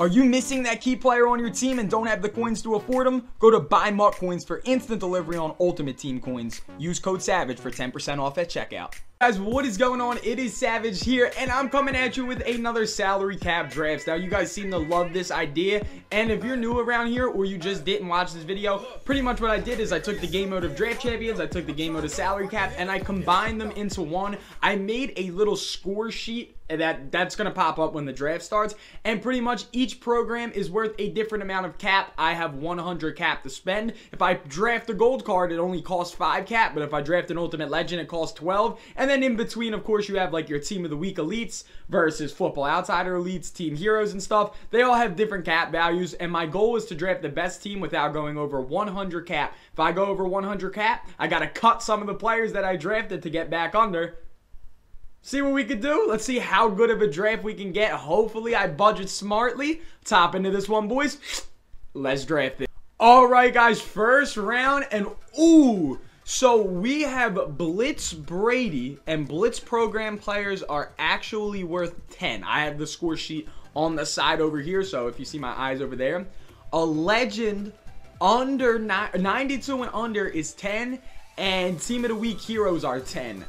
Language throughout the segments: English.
Are you missing that key player on your team and don't have the coins to afford them? Go to Buy MUT Coins for instant delivery on Ultimate Team coins. Use code SAVAGE for 10% off at checkout. Guys, what is going on? It is Savage here, and I'm coming at you with another salary cap drafts. Now, you guys seem to love this idea, and if you're new around here or you just didn't watch this video, pretty much what I did is I took the game mode of draft champions, I took the game mode of salary cap, and I combined them into one. I made a little score sheet that that's going to pop up when the draft starts. And pretty much each program is worth a different amount of cap. I have 100 cap to spend. If i draft a gold card it only costs 5 cap but if i draft an ultimate legend it costs 12 and then in between of course you have like your team of the week elites versus football outsider elites team heroes and stuff. They all have different cap values and my goal is to draft the best team without going over 100 cap. If i go over 100 cap i got to cut some of the players that i drafted to get back under see what we could do. Let's see how good of a draft we can get. Hopefully, I budget smartly. Top into this one, boys. Let's draft it. All right, guys, first round, and ooh. So we have Blitz Brady, and Blitz program players are actually worth 10. I have the score sheet on the side over here, so if you see my eyes over there. A legend under 92 and under is 10, and Team of the Week heroes are 10.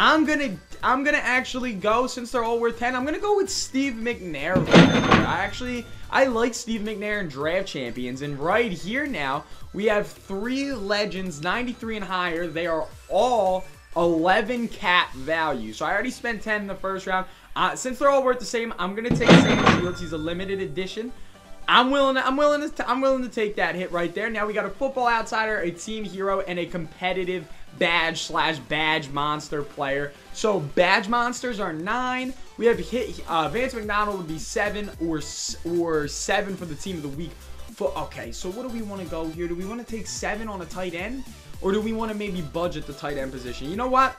I'm gonna I'm gonna actually go since they're all worth 10. I'm gonna go with Steve McNair. I actually I like Steve McNair and draft champions, and right here now we have three legends, 93 and higher. They are all 11 cap value. So I already spent 10 in the first round. Uh, since they're all worth the same, I'm gonna take Sam Shields. He's a limited edition. I'm willing. To, I'm willing to. I'm willing to take that hit right there. Now we got a football outsider, a team hero, and a competitive badge slash badge monster player. So badge monsters are nine. We have hit uh, Vance McDonald would be seven or or seven for the team of the week. For okay, so what do we want to go here? Do we want to take seven on a tight end, or do we want to maybe budget the tight end position? You know what?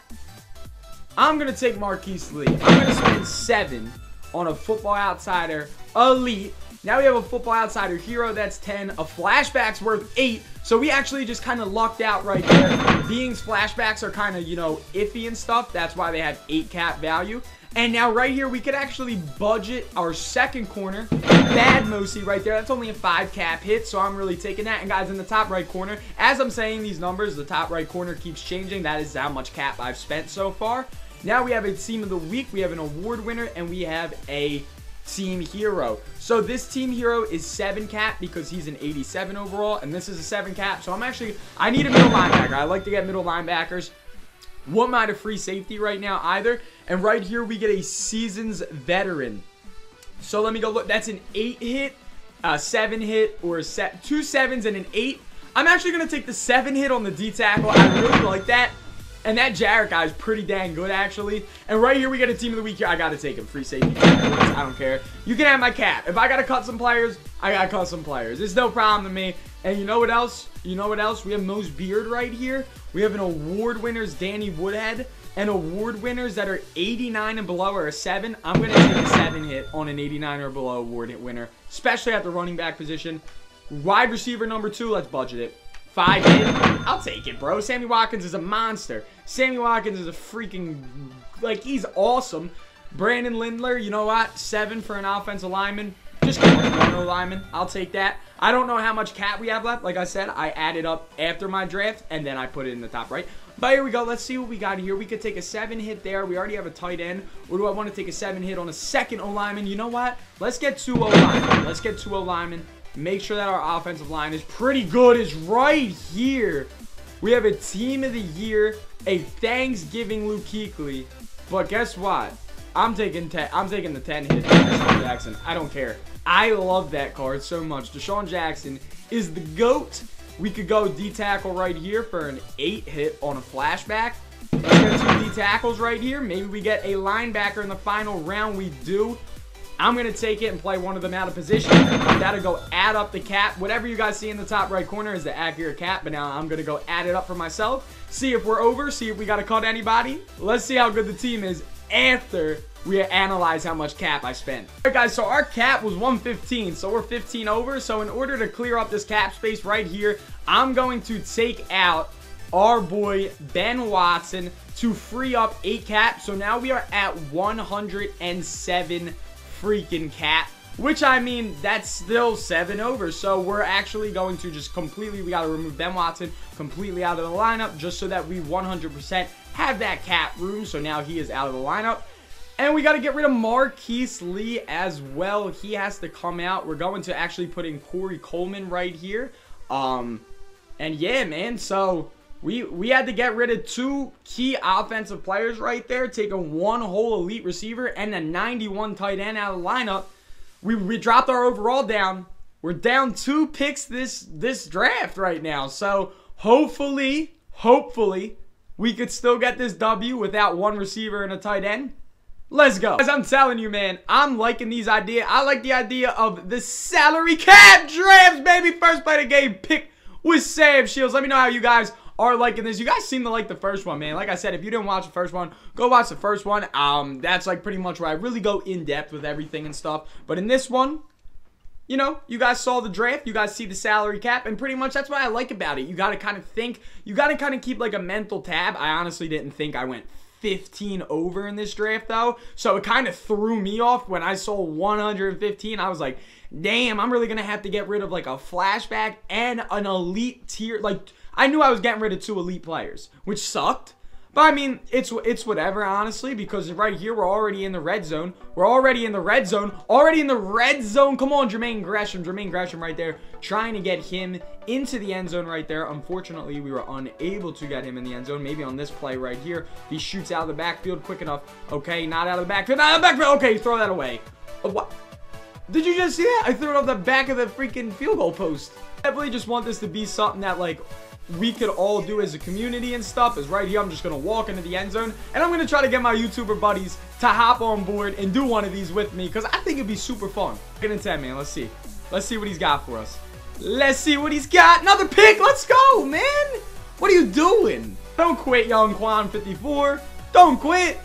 I'm gonna take Marquise Lee. I'm gonna spend seven on a football outsider elite now we have a Football Outsider Hero that's 10. A Flashback's worth 8. So we actually just kind of lucked out right there. Being's flashbacks are kind of, you know, iffy and stuff. That's why they have 8 cap value. And now right here, we could actually budget our second corner. Bad Mosi right there. That's only a 5 cap hit, so I'm really taking that. And guys, in the top right corner, as I'm saying these numbers, the top right corner keeps changing. That is how much cap I've spent so far. Now we have a team of the week, we have an award winner, and we have a team hero. So this team hero is 7 cap because he's an 87 overall, and this is a 7 cap. So I'm actually, I need a middle linebacker. I like to get middle linebackers. Won't mind a free safety right now either. And right here we get a seasons veteran. So let me go look. That's an 8 hit, a 7 hit, or a set, two sevens and an 8. I'm actually going to take the 7 hit on the D tackle. I really like that. And that Jarrett guy is pretty dang good, actually. And right here, we get a team of the week here. I got to take him. Free safety. I don't care. You can have my cap. If I got to cut some players, I got to cut some players. It's no problem to me. And you know what else? You know what else? We have Mose Beard right here. We have an award winners, Danny Woodhead. And award winners that are 89 and below are a 7. I'm going to take a 7 hit on an 89 or below award hit winner. Especially at the running back position. Wide receiver number 2, let's budget it. Five hit. I'll take it, bro. Sammy Watkins is a monster. Sammy Watkins is a freaking, like, he's awesome. Brandon Linder, you know what? Seven for an offensive lineman. Just give one lineman. I'll take that. I don't know how much cap we have left. Like I said, I added up after my draft, and then I put it in the top right. But here we go. Let's see what we got here. We could take a seven hit there. We already have a tight end. Or do I want to take a seven hit on a second O lineman? You know what? Let's get two O linemen. Let's get two O linemen make sure that our offensive line is pretty good is right here. We have a team of the year, a Thanksgiving Luke Kuechly. But guess what? I'm taking ten, I'm taking the 10 hit DeSean Jackson. I don't care. I love that card so much. DeSean Jackson is the GOAT. We could go D-tackle right here for an 8 hit on a flashback. Let's get two D tackles right here. Maybe we get a linebacker in the final round. We do. I'm going to take it and play one of them out of position. That'll go add up the cap. Whatever you guys see in the top right corner is the accurate cap, but now I'm going to go add it up for myself. See if we're over, see if we got to cut anybody. Let's see how good the team is after we analyze how much cap I spent. Alright guys, so our cap was 115, so we're 15 over. So in order to clear up this cap space right here, I'm going to take out our boy Ben Watson to free up 8 cap. So now we are at 107 freaking cap. which I mean, that's still seven over. So we're actually going to just completely, we got to remove Ben Watson completely out of the lineup just so that we 100% have that cap room. So now he is out of the lineup. And we got to get rid of Marquise Lee as well. He has to come out. We're going to actually put in Corey Coleman right here. Um, and yeah, man, so we we had to get rid of two key offensive players right there, taking one whole elite receiver and a 91 tight end out of the lineup. We, we dropped our overall down. We're down two picks this this draft right now. So hopefully, hopefully, we could still get this W without one receiver and a tight end. Let's go. As I'm telling you, man, I'm liking these ideas. I like the idea of the salary cap drafts, baby. First play the game, pick with Sam Shields. Let me know how you guys are liking this. You guys seem to like the first one, man. Like I said, if you didn't watch the first one, go watch the first one. Um, that's like pretty much where I really go in depth with everything and stuff. But in this one, you know, you guys saw the draft, you guys see the salary cap, and pretty much that's what I like about it. You got to kind of think, you got to kind of keep like a mental tab. I honestly didn't think I went 15 over in this draft though. So it kind of threw me off when I saw 115. I was like, damn, I'm really to have to get rid of like a flashback and an elite tier. Like, I knew I was getting rid of two elite players, which sucked. But I mean, it's it's whatever, honestly, because right here we're already in the red zone. We're already in the red zone. Already in the red zone. Come on, Jermaine Gresham. Jermaine Gresham right there. Trying to get him into the end zone right there. Unfortunately, we were unable to get him in the end zone. Maybe on this play right here. He shoots out of the backfield quick enough. Okay, not out of the backfield. Not out of the backfield. Okay, throw that away. Uh, what? Did you just see that? I threw it off the back of the freaking field goal post. I definitely just want this to be something that, like, we could all do as a community and stuff is right here. I'm just going to walk into the end zone and I'm going to try to get my YouTuber buddies to hop on board and do one of these with me because I think it'd be super fun. Get in 10, man. Let's see. Let's see what he's got for us. Let's see what he's got. Another pick. Let's go, man. What are you doing? Don't quit, young Quan 54. Don't quit.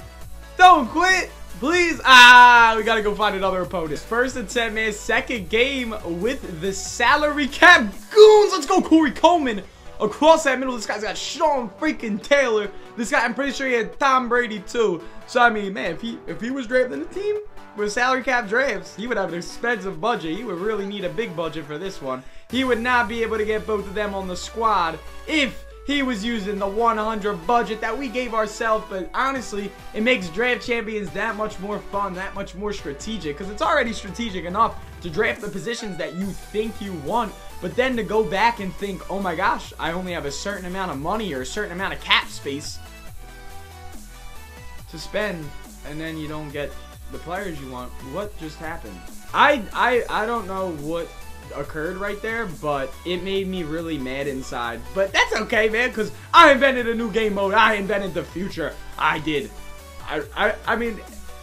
Don't quit. Please. Ah, we got to go find another opponent. First and 10, man. Second game with the salary cap goons. Let's go, Corey Coleman across that middle. This guy's got Sean freaking Taylor. This guy, I'm pretty sure he had Tom Brady too. So I mean, man, if he if he was drafting the team with salary cap drafts, he would have an expensive budget. He would really need a big budget for this one. He would not be able to get both of them on the squad if he was using the 100 budget that we gave ourselves. But honestly, it makes draft champions that much more fun, that much more strategic, because it's already strategic enough to draft the positions that you think you want. But then to go back and think, oh my gosh, I only have a certain amount of money or a certain amount of cap space to spend, and then you don't get the players you want. What just happened? I I I don't know what occurred right there, but it made me really mad inside. But that's okay, man, because I invented a new game mode. I invented the future. I did. I, I, I mean,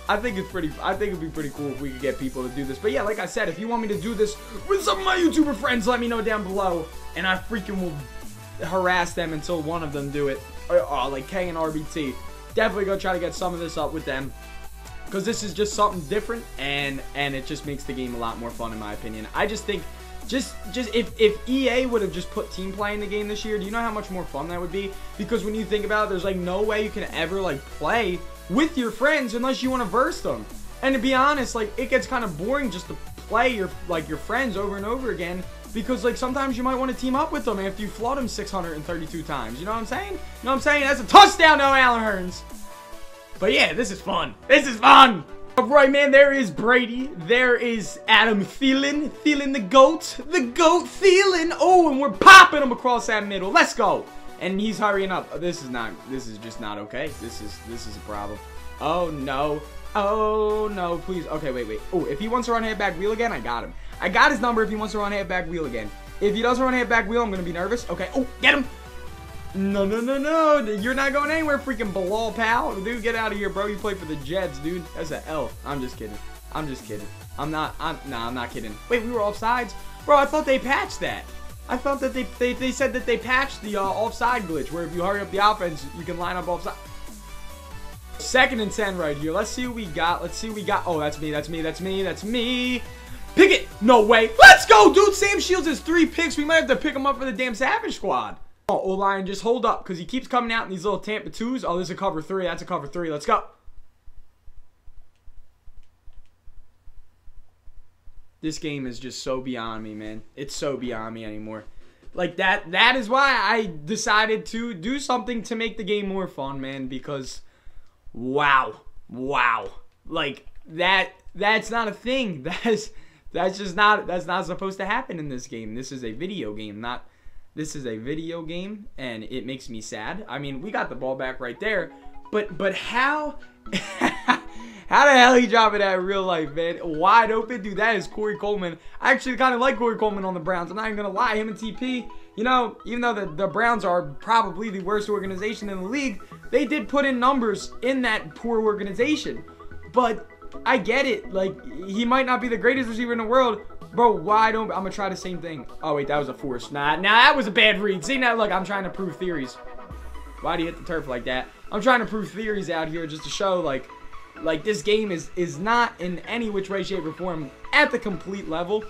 I think it's pretty, I think it'd be pretty cool if we could get people to do this. But yeah, like I said, if you want me to do this with some of my YouTuber friends, let me know down below. And I freaking will harass them until one of them do it. Or, or like K and RBT. Definitely go try to get some of this up with them because this is just something different and and it just makes the game a lot more fun in my opinion. I just think just just if if EA would have just put team play in the game this year, do you know how much more fun that would be? Because when you think about it, there's like no way you can ever like play with your friends unless you want to verse them. And to be honest, like it gets kind of boring just to play your like your friends over and over again because like sometimes you might want to team up with them after you flood them 632 times. You know what I'm saying? You know what I'm saying? That's a touchdown, no Allen Hurns. But yeah, this is fun. This is fun. All right, man, there is Brady. There is Adam Thielen. Thielen the GOAT. The GOAT Thielen. Oh, and we're popping him across that middle. Let's go. And he's hurrying up. Oh, this is not, this is just not okay. This is, this is a problem. Oh, no. Oh, no, please. Okay, wait, wait. Oh, if he wants to run head back wheel again, I got him. I got his number if he wants to run head back wheel again. If he doesn't run head back wheel, I'm going to be nervous. Okay. Oh, get him. No, no, no, no. You're not going anywhere, freaking Bilal Powell. Dude, get out of here, bro. You play for the Jets, dude. That's an L. I'm just kidding. I'm just kidding. I'm not, I'm, nah, I'm not kidding. Wait, we were offsides? Bro, I thought they patched that. I thought that they, they, they said that they patched the uh, offside glitch, where if you hurry up the offense, you can line up offside. Second and 10 right here. Let's see what we got. Let's see what we got. Oh, that's me. That's me. That's me. That's me. Pick it. No way. Let's go, dude. Sam Shields has three picks. We might have to pick him up for the damn Savage Squad. Oh, O-line, just hold up because he keeps coming out in these little Tampa 2s. Oh, this is a cover 3. That's a cover 3. Let's go. This game is just so beyond me, man. It's so beyond me anymore. Like that that is why I decided to do something to make the game more fun, man, because wow. Wow. Like that that's not a thing. That's that's just not that's not supposed to happen in this game. This is a video game, not this is a video game and it makes me sad. I mean, we got the ball back right there, but but how How the hell he dropping that real life, man? Wide open, dude. That is Corey Coleman. I actually kind of like Corey Coleman on the Browns. I'm not even gonna lie. Him and TP, you know, even though the, the Browns are probably the worst organization in the league, they did put in numbers in that poor organization. But I get it. Like he might not be the greatest receiver in the world, Bro, why don't I'm gonna try the same thing? Oh wait, that was a force. Nah, nah, that was a bad read. See now, look, I'm trying to prove theories. Why do you hit the turf like that? I'm trying to prove theories out here just to show like like this game is is not in any which way, shape, or form at the complete level.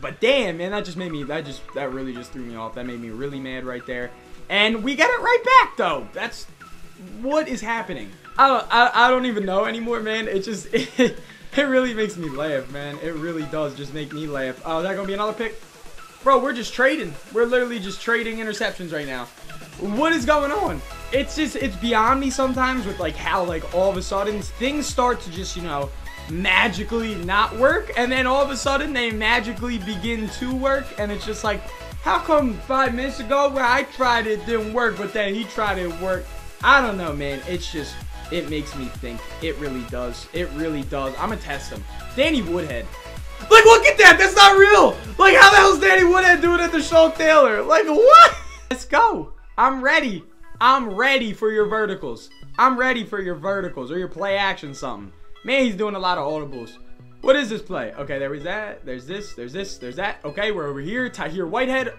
But damn, man, that just made me that just that really just threw me off. That made me really mad right there. And we get it right back though. That's what is happening. I don't I, I don't even know anymore, man. It just it really makes me laugh, man. It really does just make me laugh. Oh, is that gonna be another pick? Bro, we're just trading. We're literally just trading interceptions right now. What is going on? It's just, it's beyond me sometimes with like how like all of a sudden things start to just, you know, magically not work. And then all of a sudden they magically begin to work. And it's just like, how come five minutes ago where I tried it didn't work, but then he tried it work? I don't know, man. It's just, it makes me think. It really does. It really does. I'm gonna test him. Danny Woodhead. Like, look at that. That's not real. Like, how the hell is Danny Woodhead doing it to Sean Taylor? Like, what? Let's go. I'm ready. I'm ready for your verticals. I'm ready for your verticals or your play action something. Man, he's doing a lot of audibles. What is this play? Okay, there is that. There's this. There's this. There's that. Okay, we're over here. Tahir Whitehead.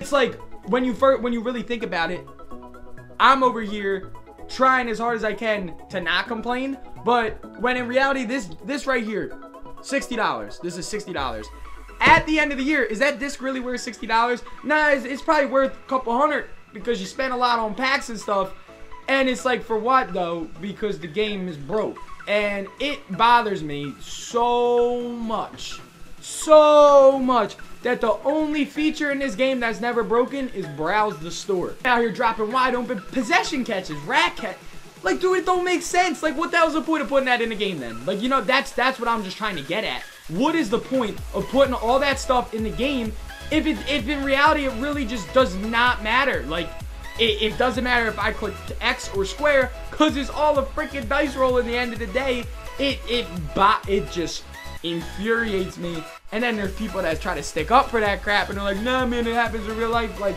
It's like when you first, when you really think about it, I'm over here trying as hard as I can to not complain, but when in reality, this this right here, $60. This is $60. At the end of the year, is that disc really worth $60? Nah, it's, it's probably worth a couple hundred because you spend a lot on packs and stuff. And it's like, for what though? Because the game is broke. And it bothers me so much, so much, that the only feature in this game that's never broken is browse the store. Now you're dropping wide open possession catches, RAC catch. Like, dude, it don't make sense. Like, what the hell's the point of putting that in the game then? Like, you know, that's that's what I'm just trying to get at. What is the point of putting all that stuff in the game if it if in reality it really just does not matter? Like, it, it doesn't matter if I click X or square because it's all a freaking dice roll in the end of the day. It it it just infuriates me. And then there's people that try to stick up for that crap and they're like, nah, man, it happens in real life. Like,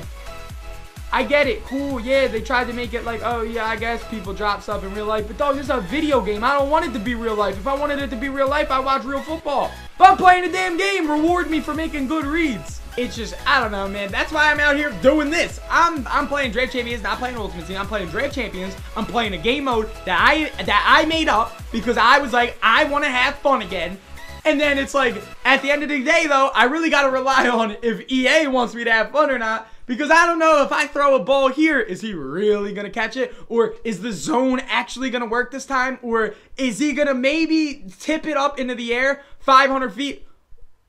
I get it, cool, yeah, they tried to make it like, oh yeah, I guess people drop stuff in real life, but dog, this is a video game. I don't want it to be real life. If I wanted it to be real life, I watch real football. If I'm playing a damn game, reward me for making good reads. It's just, I don't know, man. That's why I'm out here doing this. I'm I'm playing Draft Champions, not playing Ultimate Team. I'm playing Draft Champions. I'm playing a game mode that I that I made up because I was like, I want to have fun again. And then it's like, at the end of the day, though, I really got to rely on if EA wants me to have fun or not. Because I don't know if I throw a ball here, is he really going to catch it? Or is the zone actually going to work this time? Or is he going to maybe tip it up into the air 500 feet?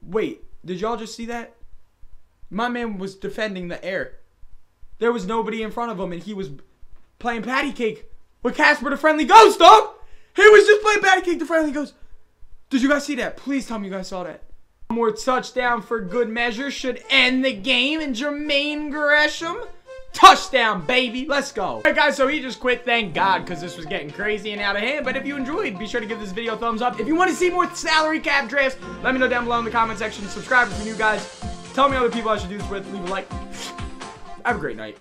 Wait, did y'all just see that? My man was defending the air. There was nobody in front of him, and he was playing patty cake with Casper the Friendly Ghost, dog! He was just playing patty cake the Friendly Ghost. Did you guys see that? Please tell me you guys saw that. One more touchdown for good measure should end the game. And Jermaine Gresham, touchdown, baby. Let's go. All right, guys, so he just quit. Thank God, because this was getting crazy and out of hand. But if you enjoyed, be sure to give this video a thumbs up. If you want to see more salary cap drafts, let me know down below in the comment section. Subscribe if you're new, guys. Tell me other people I should do this with. Leave a like. Have a great night.